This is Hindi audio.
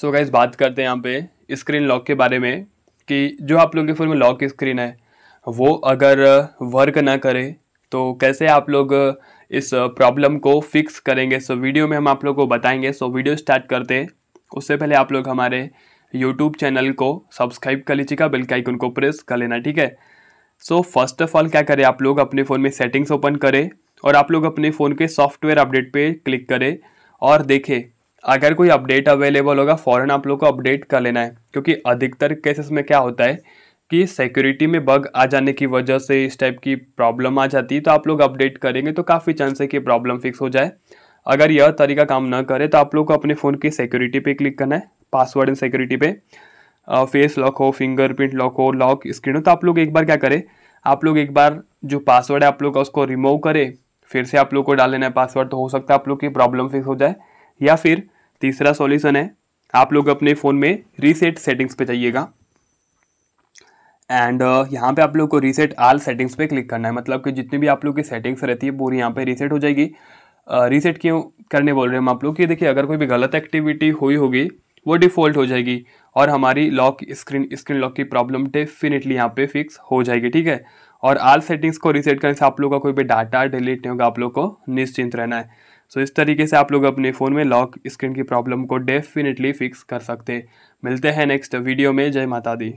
सो so गाइज़ बात करते हैं यहाँ पे स्क्रीन लॉक के बारे में कि जो आप लोगों के फ़ोन में लॉक स्क्रीन है, वो अगर वर्क ना करे तो कैसे आप लोग इस प्रॉब्लम को फिक्स करेंगे? सो so वीडियो में हम आप लोग को बताएँगे। सो so वीडियो स्टार्ट करते हैं। उससे पहले आप लोग हमारे यूट्यूब चैनल को सब्सक्राइब कर लीजिएगा बेल के आइकन को प्रेस कर लेना, ठीक है? सो फ़र्स्ट ऑफ़ ऑल क्या करें आप लोग? अपने फ़ोन में सेटिंग्स ओपन करें और आप लोग अपने फ़ोन के सॉफ्टवेयर अपडेट पे क्लिक करें और देखें। अगर कोई अपडेट अवेलेबल होगा फ़ौरन आप लोग को अपडेट कर लेना है। क्योंकि अधिकतर केसेस में क्या होता है कि सिक्योरिटी में बग आ जाने की वजह से इस टाइप की प्रॉब्लम आ जाती है तो आप लोग अपडेट करेंगे तो काफ़ी चांस है कि प्रॉब्लम फिक्स हो जाए। अगर यह तरीका काम ना करे तो आप लोग को अपने फ़ोन की सिक्योरिटी पे क्लिक करना है पासवर्ड एंड सिक्योरिटी पे। फेस लॉक हो फिंगरप्रिंट लॉक हो लॉक स्क्रीन हो तो आप लोग एक बार क्या करें, आप लोग एक बार जो पासवर्ड है आप लोग का उसको रिमूव करें, फिर से आप लोग को डाल लेना है पासवर्ड तो हो सकता है आप लोग की प्रॉब्लम फिक्स हो जाए। या फिर तीसरा सॉल्यूशन है आप लोग अपने फ़ोन में रीसेट सेटिंग्स पे जाइएगा। एंड uh, यहाँ पे आप लोग को रीसेट आल सेटिंग्स पे क्लिक करना है। मतलब कि जितनी भी आप लोग की सेटिंग्स रहती है पूरी यहाँ पे रीसेट हो जाएगी। रीसेट uh, क्यों करने बोल रहे हैं हम आप लोग कि देखिए अगर कोई भी गलत एक्टिविटी हुई होगी वो डिफ़ॉल्ट हो जाएगी। और हमारी लॉक स्क्रीन स्क्रीन लॉक की प्रॉब्लम डेफिनेटली यहाँ पे फिक्स हो जाएगी ठीक है? और आल सेटिंग्स को रीसेट करने से आप लोग का कोई भी डाटा डिलीट नहीं होगा आप लोग को निश्चिंत रहना है। सो so, इस तरीके से आप लोग अपने फ़ोन में लॉक स्क्रीन की प्रॉब्लम को डेफिनेटली फिक्स कर सकते मिलते हैं नेक्स्ट वीडियो में। जय माता दी।